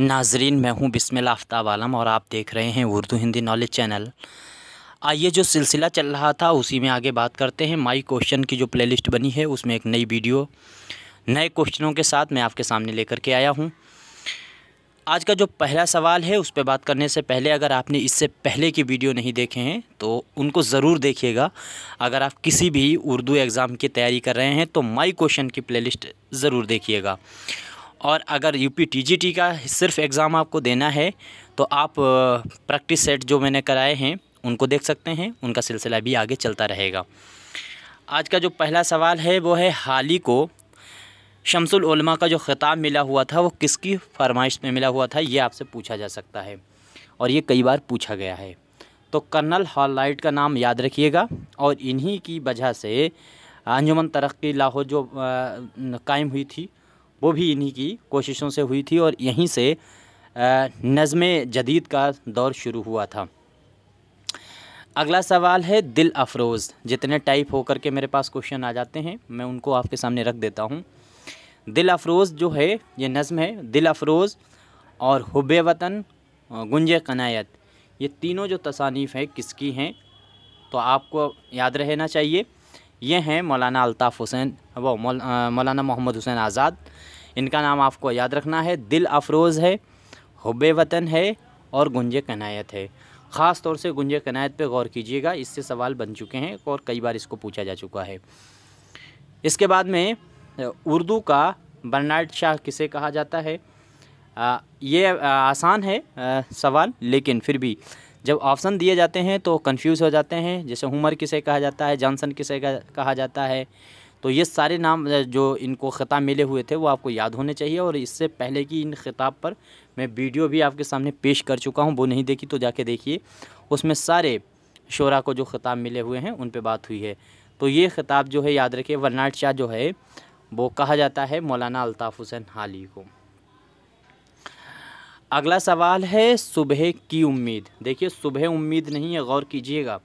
नाजरीन, मैं हूँ बिस्मिल आफ्ताब आलम और आप देख रहे हैं उर्दू हिंदी नॉलेज चैनल। आइए, जो सिलसिला चल रहा था, उसी में आगे बात करते हैं। माई क्वेश्चन की जो प्लेलिस्ट बनी है, उसमें एक नई वीडियो नए क्वेश्चनों के साथ मैं आपके सामने लेकर के आया हूँ। आज का जो पहला सवाल है, उस पर बात करने से पहले अगर आपने इससे पहले की वीडियो नहीं देखे हैं तो उनको ज़रूर देखिएगा। अगर आप किसी भी उर्दू एग्ज़ाम की तैयारी कर रहे हैं तो माई क्वेश्चन की प्लेलिस्ट ज़रूर देखिएगा। और अगर यू पी का सिर्फ़ एग्ज़ाम आपको देना है तो आप प्रैक्टिस सेट जो मैंने कराए हैं, उनको देख सकते हैं, उनका सिलसिला भी आगे चलता रहेगा। आज का जो पहला सवाल है, वो है हाल ही को शमसुल उलमा का जो ख़िताब मिला हुआ था, वो किसकी फरमाइश में मिला हुआ था, ये आपसे पूछा जा सकता है और ये कई बार पूछा गया है। तो कर्नल हॉल लाइट का नाम याद रखिएगा और इन्हीं की वजह से, अंजुमन तरक्की लाहौर जो कायम हुई थी वो भी इन्हीं की कोशिशों से हुई थी और यहीं से नज़म जदीद का दौर शुरू हुआ था। अगला सवाल है दिल अफरोज़। जितने टाइप होकर के मेरे पास क्वेश्चन आ जाते हैं, मैं उनको आपके सामने रख देता हूँ। दिल अफरोज़ जो है, ये नज़म है, दिल अफरोज़ और हुब वतन गुंज कनायत। ये तीनों जो तसानीफ़ हैं, किसकी हैं? तो आपको याद रहना चाहिए। ये हैं मौलाना अल्ताफ़ हुसैन वो मौलाना मोहम्मद हुसैन आज़ाद। इनका नाम आपको याद रखना है। दिल अफरोज़ है हुब वतन है और गुंज कनायत है। ख़ास तौर से गुंज कनायत पे गौर कीजिएगा इससे सवाल बन चुके हैं और कई बार इसको पूछा जा चुका है। इसके बाद में उर्दू का बर्नार्ड शाह किसे कहा जाता है? आ, ये आसान है आ, सवाल लेकिन फिर भी जब ऑप्शन दिए जाते हैं तो कंफ्यूज हो जाते हैं, जैसे हुमर किसे कहा जाता है जॉनसन किसे कहा जाता है तो ये सारे नाम जो इनको ख़िताब मिले हुए थे वो आपको याद होने चाहिए और इससे पहले की इन ख़िताब पर मैं वीडियो भी आपके सामने पेश कर चुका हूँ, वो नहीं देखी तो जाके देखिए, उसमें सारे शोरा को जो ख़िताब मिले हुए हैं उन पर बात हुई है। तो ये ख़िताब जो है याद रखिए वर्नाट शाह जो है, वो कहा जाता है मौलाना अल्ताफ़ हुसैन हाली को। अगला सवाल है सुबह की उम्मीद। देखिए, सुबह उम्मीद नहीं है, गौर कीजिएगा।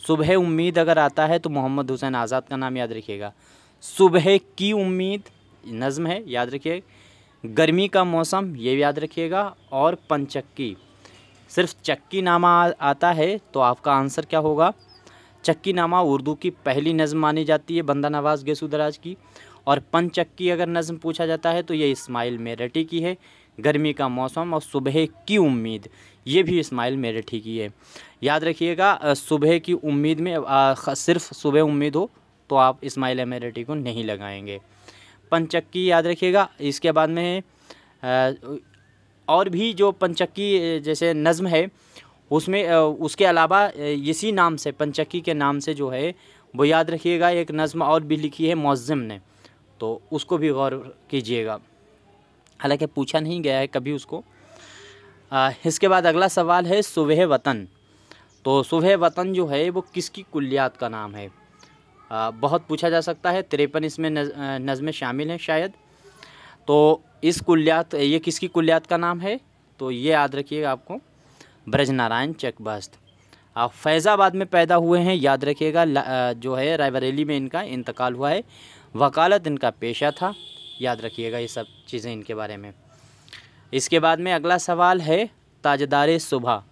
सुबह उम्मीद अगर आता है तो मोहम्मद हुसैन आज़ाद का नाम याद रखिएगा। सुबह की उम्मीद, नज़म है, याद रखिए। गर्मी का मौसम, ये याद रखिएगा। और पंचक्की। सिर्फ़ चक्की नामा आता है तो आपका आंसर क्या होगा? चक्की नामा उर्दू की पहली नज़म मानी जाती है, बंदा नवाज़ गेसुदराज की। और पंचक्की अगर नज़म पूछा जाता है तो ये इस्माइल मेरठी की है। गर्मी का मौसम और सुबह की उम्मीद। ये भी इस्माइल मेरठी की है याद रखिएगा सुबह की उम्मीद में सिर्फ़ सुबह उम्मीद हो तो आप इस्माइल मेरठी को नहीं लगाएँगे। पंचक्की याद रखिएगा, इसके बाद में और भी जो पंचक्की जैसे नज़म है, उसमें उसके अलावा इसी नाम से, पंचक्की के नाम से जो है, वो याद रखिएगा, एक नज़म और भी लिखी है मौज़म ने। तो उसको भी गौर कीजिएगा। हालाँकि पूछा नहीं गया है कभी उसको। आ, इसके बाद अगला सवाल है सुबह वतन। तो सुबह वतन जो है वो किसकी कुलियात का नाम है? आ, बहुत पूछा जा सकता है तिरपन इसमें नज़में शामिल हैं शायद। तो इस कुलियात ये किसकी कुलियात का नाम है? तो ये याद रखिएगा आपको ब्रज नारायण चकबस्त आप फैज़ाबाद में पैदा हुए हैं याद रखिएगा जो है रायबरेली में इनका इंतकाल हुआ है। वकालत इनका पेशा था। याद रखिएगा ये सब चीज़ें इनके बारे में। इसके बाद में अगला सवाल है, ताजदार सुबह।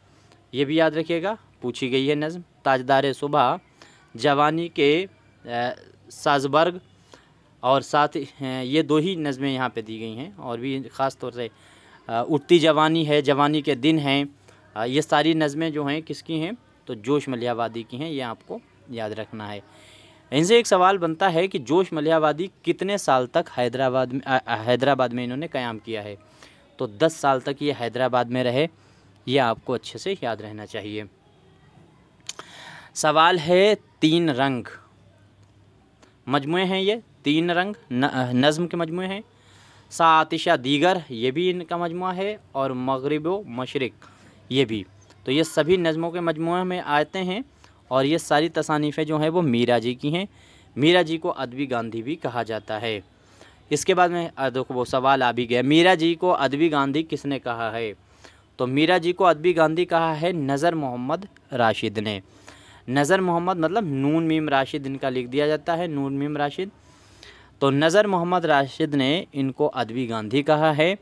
ये भी याद रखिएगा, पूछी गई है नज़म। ताजदार सुबह, जवानी के साजबर्ग और साथ ये दो ही नज़में यहाँ पे दी गई हैं और भी ख़ास तौर से उठती जवानी है, जवानी के दिन हैं। ये सारी नज़में जो हैं किसकी हैं? तो जोश मलियावादी की हैं, ये आपको याद रखना है। इनसे एक सवाल बनता है कि जोश मलियावादी कितने साल तक हैदराबाद में हैदराबाद में इन्होंने क़्याम किया है? तो दस साल तक ये हैदराबाद में रहे, ये आपको अच्छे से याद रहना चाहिए। सवाल है तीन रंग। मजमू हैं ये, तीन रंग नज़म के मजमू हैं सातिशा दीगर, ये भी इनका मजमू है, और मगरब मशरक़, ये भी। तो ये सभी नज़मों के मजमू में आते हैं। और ये सारी तसानीफ़ें जो हैं वो मीरा जी की हैं। मीरा जी को अदबी गांधी भी कहा जाता है। इसके बाद में देखो, वो सवाल आ भी गया। मीरा जी को अदबी गांधी किसने कहा है? तो मीरा जी को अदबी गांधी कहा है नज़र मोहम्मद राशिद ने। नज़र मोहम्मद मतलब नून मीम राशिद इनका लिख दिया जाता है, नून मीम राशिद। तो नज़र मोहम्मद राशिद ने इनको अदबी गांधी कहा है।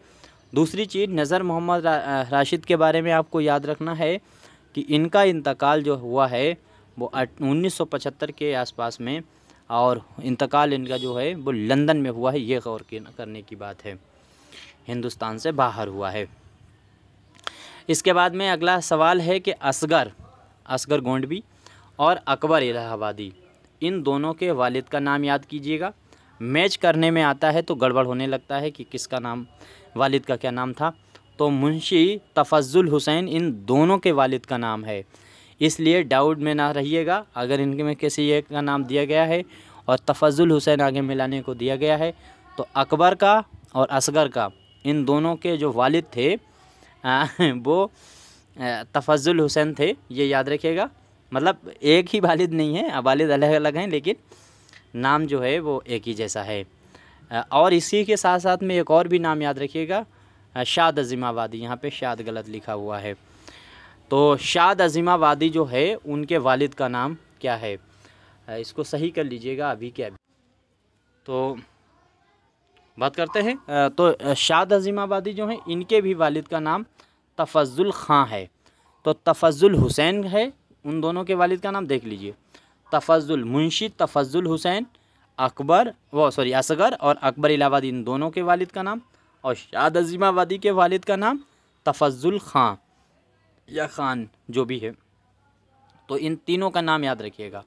दूसरी चीज़, नज़र मोहम्मद राशिद के बारे में आपको याद रखना है कि इनका इंतकाल जो हुआ है वो उन्नीस सौ पचहत्तर के आसपास में, और इंतकाल इनका जो है, वो लंदन में हुआ है, ये गौर करने की बात है। हिंदुस्तान से बाहर हुआ है। इसके बाद में अगला सवाल है कि असगर असगर गोंडवी और अकबर इलाहाबादी, इन दोनों के वालिद का नाम याद कीजिएगा। मैच करने में आता है तो गड़बड़ होने लगता है कि किसका नाम, वालिद का क्या नाम था। तो मुंशी तफज़ुल हुसैन इन दोनों के वालिद का नाम है। इसलिए डाउट में ना रहिएगा। अगर इनके में किसी एक का नाम दिया गया है और तफज़ुल हुसैन आगे मिलाने को दिया गया है तो अकबर का और असगर का इन दोनों के जो वालिद थे आ, वो तफज़ुल हुसैन थे ये याद रखिएगा। मतलब एक ही वालिद नहीं है वालिद अलग अलग हैं लेकिन नाम जो है वो एक ही जैसा है। और इसी के साथ साथ में एक और भी नाम याद रखिएगा शाद अजीमाबादी यहाँ पे शाद गलत लिखा हुआ है। तो शाद अजीमाबादी जो है, उनके वालिद का नाम क्या है? इसको सही कर लीजिएगा अभी के अभी। तो बात करते हैं। तो शाद अजीमाबादी जो हैं, इनके भी वालिद का नाम तफज़ुल ख़ां है। तो तफज़ुल हुसैन है, उन दोनों के वालिद का नाम देख लीजिए। तफज़ुल मुंशी तफज़ुल हुसैन, अकबर, वो, सॉरी, असगर और अकबर इलाहाबादी, इन दोनों के वालिद का नाम। और शाद अजीमाबादी के वालिद का नाम तफज़ुल ख़ां। या ख़ान जो भी है तो इन तीनों का नाम याद रखिएगा।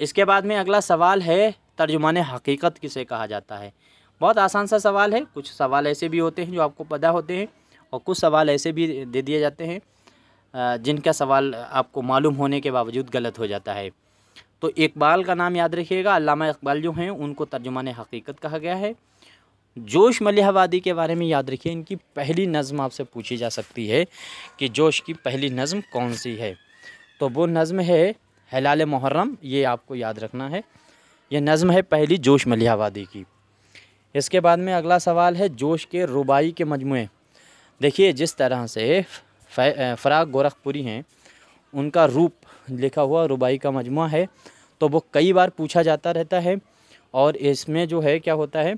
इसके बाद में अगला सवाल है, तर्जुमान हकीकत किसे कहा जाता है? बहुत आसान सा सवाल है, कुछ सवाल ऐसे भी होते हैं जो आपको पता होते हैं, और कुछ सवाल ऐसे भी दे दिए जाते हैं जिनका सवाल आपको मालूम होने के बावजूद गलत हो जाता है। तो इकबाल का नाम याद रखिएगा, अल्लामा इकबाल जो हैं, उनको तर्जुमान हकीकत कहा गया है। जोश मलिहाबादी के बारे में याद रखिए, इनकी पहली नज़म आपसे पूछी जा सकती है कि जोश की पहली नज़म कौन सी है। तो वो नज़म है हलाल मुहर्रम, ये आपको याद रखना है। ये नज़म है पहली जोश मलिहाबादी की। इसके बाद में अगला सवाल है जोश के रुबाई के मजमू। देखिए, जिस तरह से फ़राग गोरखपुरी हैं, उनका रूप लिखा हुआ रुबाई का मजमू है तो वो कई बार पूछा जाता रहता है और इसमें जो है क्या होता है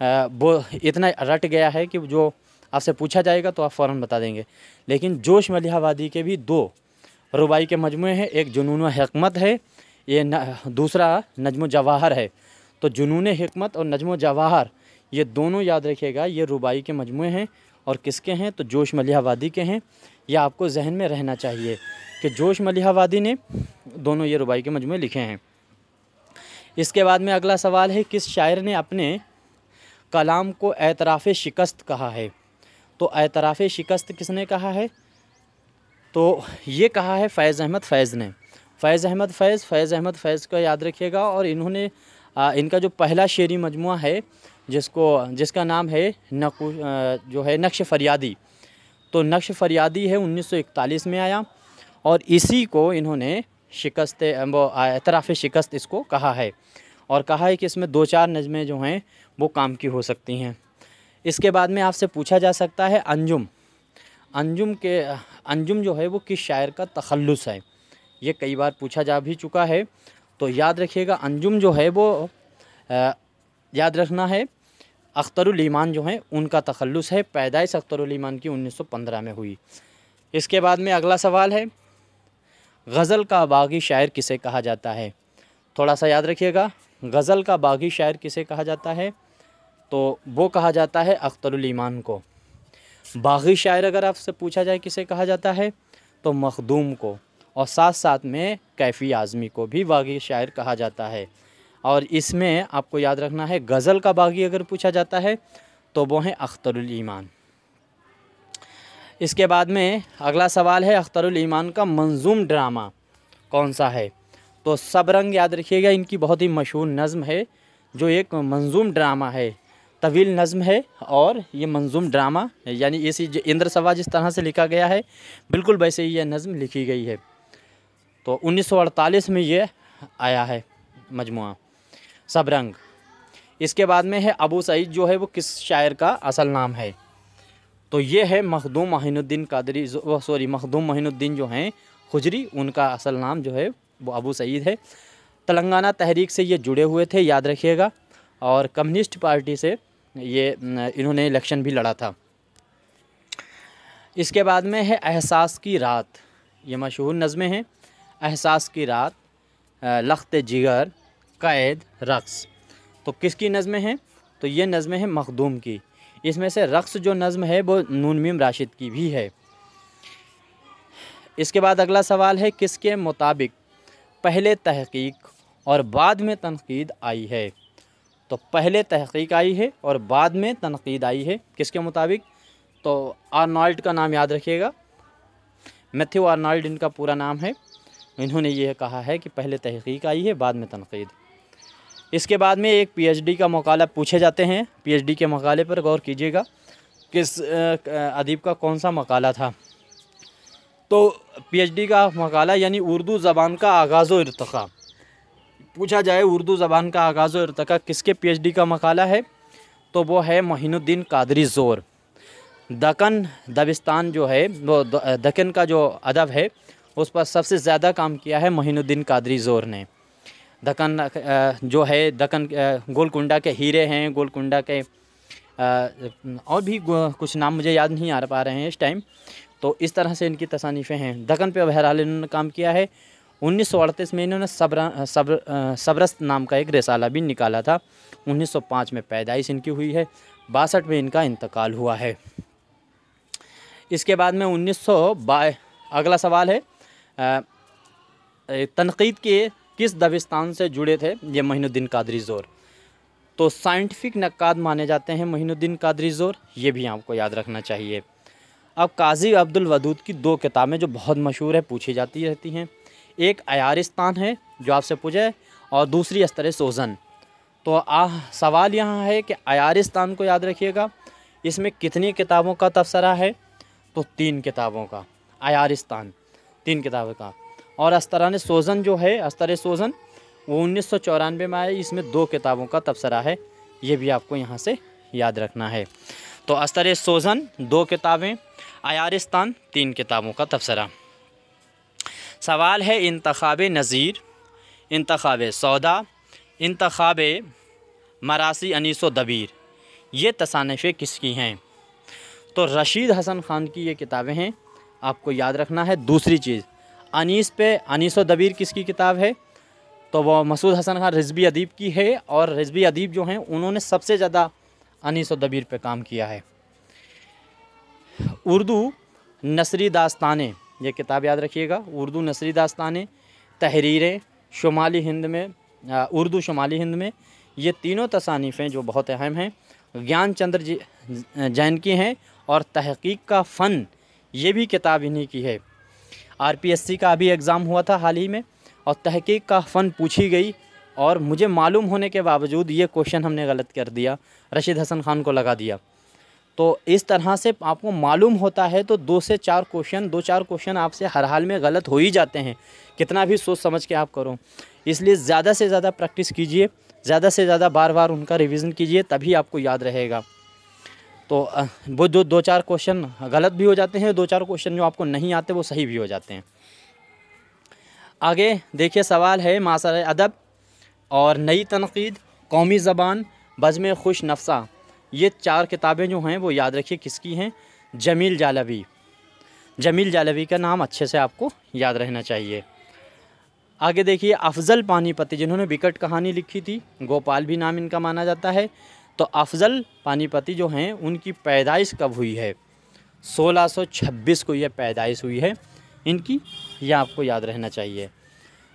वो इतना रट गया है कि जो आपसे पूछा जाएगा तो आप फ़ौर बता देंगे। लेकिन जोश मलिहाबादी के भी दो रुबाई के मजमू हैं। एक जुनून हमत है। ये न, दूसरा नजम जवाहर है। तो जुनून हमत और नजम जवाहर ये दोनों याद रखिएगा ये रुबाई के मजमू हैं और किसके हैं? तो जोश मलिहाबादी के हैं। ये आपको जहन में रहना चाहिए कि जोश मलिहाबादी ने दोनों ये रुबाई के मजमू लिखे हैं। इसके बाद में अगला सवाल है किस शायर ने अपने कलाम को एतराफ़ शिकस्त कहा है। तो एतराफ़ शिकस्त किसने कहा है? तो ये कहा है फैज़ अहमद फैज़ ने। फैज़ अहमद फैज़ फैज़ अहमद फैज़ का याद रखिएगा और इन्होंने आ, इनका जो पहला शेरी मजमू है जिसको जिसका नाम है नकु जो है नक्श फरियादी। तो नक्श फरियादी है 1941 में आया और इसी को इन्होंने शिकस्त वो एतराफ़ शिकस्त इसको कहा है। और कहा है कि इसमें दो चार नज़में जो हैं वो काम की हो सकती हैं। इसके बाद में आपसे पूछा जा सकता है अंजुम। अंजुम के अंजुम जो है वो किस शायर का तखलस है? ये कई बार पूछा जा भी चुका है। तो याद रखिएगा अंजुम जो है वो आ, याद रखना है अख्तरुल ईमान जो हैं उनका तखल्लुस है। पैदाइश अख्तरुल ईमान की 1915 में हुई। इसके बाद में अगला सवाल है गज़ल का बागी शायर किसे कहा जाता है? थोड़ा सा याद रखिएगा। गज़ल का बागी शायर किसे कहा जाता है? तो वो कहा जाता है अख्तरुल ईमान को। बागी शायर अगर आपसे पूछा जाए किसे कहा जाता है तो मखदूम को, और साथ साथ में कैफ़ी आज़मी को भी बागी शायर कहा जाता है। और इसमें आपको याद रखना है, गज़ल का बागी अगर पूछा जाता है तो वो हैं अख्तरुल ईमान। इसके बाद में अगला सवाल है अख्तरुल ईमान का मंजूम ड्रामा कौन सा है? तो सब रंग याद रखिएगा, इनकी बहुत ही मशहूर नज़म है, जो एक मंजूम ड्रामा है, तवील नज़म है, और ये मंजूम ड्रामा, यानी इसी जो, इंद्र सभा जिस तरह से लिखा गया है, बिल्कुल वैसे ही यह नज़म लिखी गई है। तो 1948 में ये आया है मजमु सब रंग। इसके बाद में है अबू सईद, जो है वो किस शायर का असल नाम है? तो ये है मखदूम महिनुद्दीन कादरी सॉरी, मखदूम महिनुद्दीन जो हैं, खुजरी, उनका असल नाम जो है अबू सईद है। तेलंगाना तहरीक से ये जुड़े हुए थे, याद रखिएगा। और कम्युनिस्ट पार्टी से ये इन्होंने इलेक्शन भी लड़ा था। इसके बाद में है एहसास की रात। ये मशहूर नज़में हैं। एहसास की रात लख्त जिगर कैद रक्स। तो किसकी नज़में हैं? तो ये नज़में हैं मखदूम की। इसमें से रक्स जो नज़म है, वो नून मीम राशिद की भी है। इसके बाद अगला सवाल है, किसके मुताबिक पहले तहकीक और बाद में तनकीद आई है। तो पहले तहकीक आई है और बाद में तनकीद आई है। किसके मुताबिक? तो आर्नॉल्ड का नाम याद रखिएगा। मैथ्यू आर्नॉल्ड, इनका पूरा नाम है। इन्होंने यह कहा है कि पहले तहकीक आई है, बाद में तनकीद। इसके बाद में एक पीएचडी का मकाला पूछे जाते हैं। पीएचडी के मकाले पर गौर कीजिएगा किस अदीब का कौन सा मकाला था। तो पीएचडी का मकाला, यानी उर्दू ज़बान का आगाज़ इरतका। पूछा जाए उर्दू ज़बान का आगाज़ इरतका किसके पीएचडी का मकाला है तो वो है मोहिनुद्दीन कादरी ज़ोर। दकन, दबिस्तान जो है, वो दकन का जो अदब है, उस पर सबसे ज़्यादा काम किया है मोहिनुद्दीन कादरी ज़ोर ने। दकन जो है, दकन गोलकुंडा के हीरे हैं, गोलकुंडा के और भी कुछ नाम मुझे याद नहीं आ पा रहे हैं इस टाइम तो इस तरह से इनकी तसानीफ़ें हैं। दक्कन पे बहरहाल इन्होंने काम किया है। उन्नीस सौ अड़तीस में इन्होंने सब्र सब्र सबरस्त नाम का एक रसाला भी निकाला था। 1905 में पैदाइश इनकी हुई है। बासठ में इनका इंतकाल हुआ है। इसके बाद में उन्नीस सौ अगला सवाल है तनकीद के किस दबिस्तान से जुड़े थे? ये महीनुद्दीन कादरी ज़ोर। तो साइंटिफिक नक्काद माने जाते हैं महीनुद्दीन कादरी ज़ोर। ये भी आपको याद रखना चाहिए। अब काजी अब्दुल वदूद की दो किताबें जो बहुत मशहूर है, पूछी जाती रहती हैं। एक अयारिस्तान है, जो आपसे पूछे और दूसरी अस्तर सोजन। तो आ, सवाल यहाँ है कि अयारिस्तान को याद रखिएगा, इसमें कितनी किताबों का तबसरा है? तो तीन किताबों का, अयारिस्तान, तीन किताबों का। और अस्तरान सोजन जो है, अस्तर सोजन, वो उन्नीस सौ चौरानवे में आए, इसमें दो किताबों का तबसरा है, ये भी आपको यहाँ से याद रखना है। तो अस्तर सोजन, दो किताबें अयारिस्तान तीन किताबों का तबसरा। सवाल है इंतखब नज़ीर, इंतखब सौदा, इंतखब मरासी अनीसो दबीर। ये तसानफ़ें किसकी हैं? तो रशीद हसन ख़ान की ये किताबें हैं। आपको याद रखना है दूसरी चीज़। अनीस पे अनीस दबीर किसकी किताब है? तो वो मसूद हसन खान रिजवी अदीब की है और रिजवी अदीब जो हैं, उन्होंने सबसे ज़्यादा अनीस दबीर पे काम किया है। उर्दू नसरी दास्तानें, ये किताब याद रखिएगा, उर्दू नसरी दास्तानें, तहरीरें, शुमाली हिंद में उर्दू शुमाली हिंद में, ये तीनों तसानीफ़ें जो बहुत अहम हैं। ज्ञान चंद्र जी, जैन की हैं और तहकीक का फ़न, ये भी किताब इन्हीं की है। आरपीएससी का अभी एग्ज़ाम हुआ था हाल ही में और तहकीक का फ़न पूछी गई और मुझे मालूम होने के बावजूद ये क्वेश्चन हमने गलत कर दिया, रशीद हसन ख़ान को लगा दिया। तो इस तरह से आपको मालूम होता है तो दो से चार क्वेश्चन दो चार क्वेश्चन आपसे हर हाल में गलत हो ही जाते हैं। कितना भी सोच समझ के आप करो। इसलिए ज़्यादा से ज़्यादा प्रैक्टिस कीजिए, ज़्यादा से ज़्यादा बार बार उनका रिवीजन कीजिए, तभी आपको याद रहेगा। तो वो जो दो चार क्वेश्चन गलत भी हो जाते हैं, दो चार क्वेश्चन जो आपको नहीं आते, वो सही भी हो जाते हैं। आगे देखिए सवाल है मासर अदब और नई तनकीद, कौमी ज़बान बज़म खुश नफ्सा। ये चार किताबें जो हैं, वो याद रखिए किसकी हैं? जमील जालवी। जमील जालवी का नाम अच्छे से आपको याद रहना चाहिए। आगे देखिए, अफजल पानीपति, जिन्होंने विकट कहानी लिखी थी, गोपाल भी नाम इनका माना जाता है। तो अफजल पानीपति जो हैं, उनकी पैदाइश कब हुई है? 1626 को यह पैदाइश हुई है। इनकी यह आपको याद रहना चाहिए।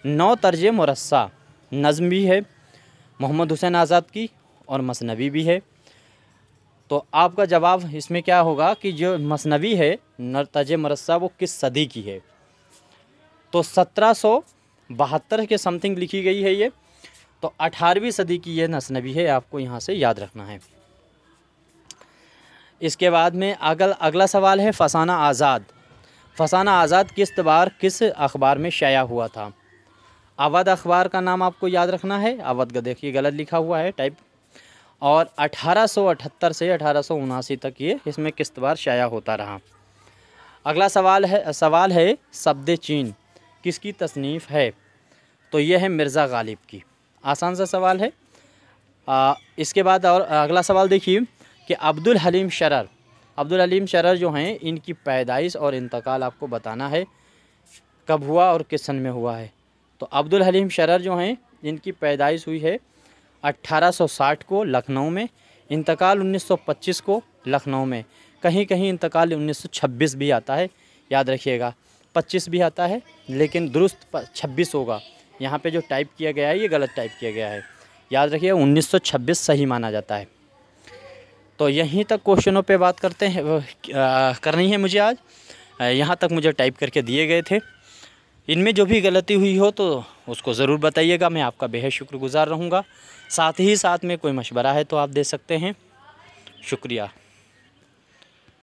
नौ तर्ज मुरस्सा, नज़म भी है, मोहम्मद हुसैन आज़ाद की और मसनवी भी है। तो आपका जवाब इसमें क्या होगा कि जो मसनवी है नरतज मरसा वो किस सदी की है? तो सत्रह बहत्तर के समथिंग लिखी गई है ये। तो अठारहवीं सदी की ये मसनवी है, आपको यहाँ से याद रखना है। इसके बाद में अगल, अगला सवाल है फसाना आज़ाद। फसाना आज़ाद किस बार किस अखबार में शाया हुआ था? अवध अखबार का नाम आपको याद रखना है। अवध का देखिए, गलत लिखा हुआ है टाइप और 1878 से अठारह सौ उनासी तक ये इसमें किस्तवार शाया होता रहा। अगला सवाल है सवाल है शब्द चीन किसकी तसनीफ़ है? तो यह है मिर्ज़ा गालिब की। आसान सा सवाल है। आ, इसके बाद और अगला सवाल देखिए कि अब्दुल हलीम शरर अब्दुल हलीम शरर जो हैं इनकी पैदाइश और इंतकाल आपको बताना है कब हुआ और किस सन में हुआ है। तो अब्दुल हलीम शरर जो हैं इनकी पैदाइश हुई है 1860 को लखनऊ में, इंतकाल 1925 को लखनऊ में। कहीं कहीं इंतकाल 1926 भी आता है, याद रखिएगा। 25 भी आता है, लेकिन दुरुस्त 26 होगा। यहाँ पे जो टाइप किया गया है, ये गलत टाइप किया गया है। याद रखिए 1926 सही माना जाता है। तो यहीं तक क्वेश्चनों पे बात करते हैं करनी है मुझे आज। यहाँ तक मुझे टाइप करके दिए गए थे। इनमें जो भी गलती हुई हो तो उसको ज़रूर बताइएगा, मैं आपका बेहद शुक्रगुज़ार रहूँगा। साथ ही साथ में कोई मशवरा है तो आप दे सकते हैं। शुक्रिया।